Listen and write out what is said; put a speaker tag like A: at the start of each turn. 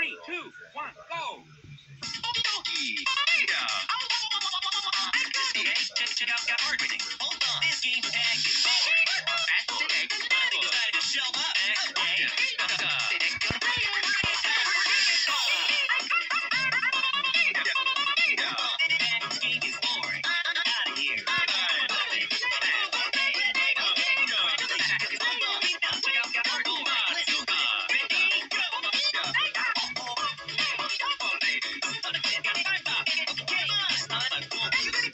A: Three, two, one, go. This game tag is
B: It.